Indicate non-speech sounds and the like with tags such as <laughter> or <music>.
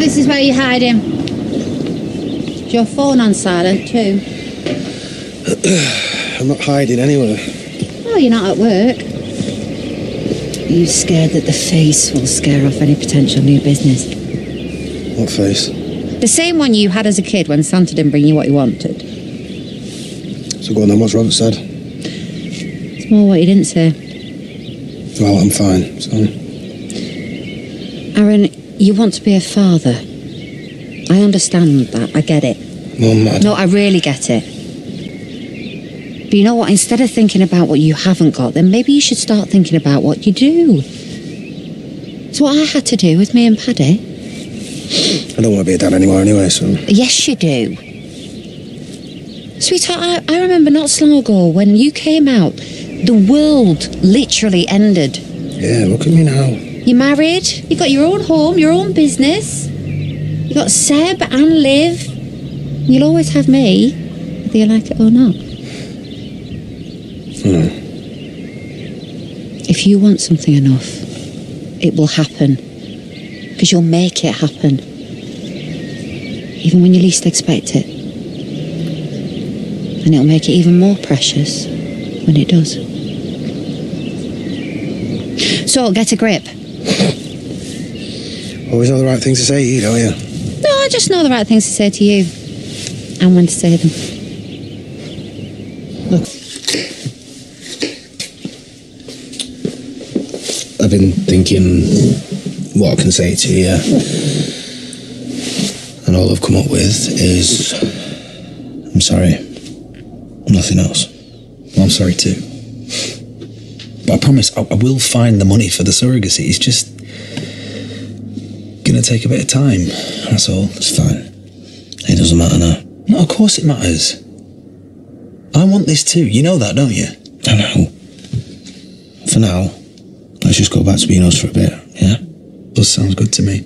this is where you hide him. Is your phone on silent too? <clears throat> I'm not hiding anywhere. Oh, you're not at work. Are you scared that the face will scare off any potential new business? What face? The same one you had as a kid when Santa didn't bring you what you wanted. So go on then, what's Robert said? It's more what you didn't say. Well, I'm fine, so. Aaron, you want to be a father. I understand that. I get it. Mum, I No, I really get it. But you know what? Instead of thinking about what you haven't got, then maybe you should start thinking about what you do. It's what I had to do with me and Paddy. I don't want to be a dad anymore anyway, so. Yes, you do. Sweetheart, I, I remember not so long ago when you came out, the world literally ended. Yeah, look at me now. You're married, You've got your own home, your own business. You've got Seb and Liv. You'll always have me, whether you like it or not. Hmm. If you want something enough, it will happen. Because you'll make it happen. Even when you least expect it. And it'll make it even more precious when it does. So get a grip. Always know the right things to say, to you don't you? No, I just know the right things to say to you. And when to say them. Look. I've been thinking what I can say to you. And all I've come up with is. I'm sorry. Nothing else. Well, I'm sorry too. But I promise I, I will find the money for the surrogacy. It's just gonna take a bit of time. That's all. It's fine. It doesn't matter now. No, of course it matters. I want this too. You know that, don't you? I know. For now, let's just go back to being us for a bit, yeah? Does sounds good to me.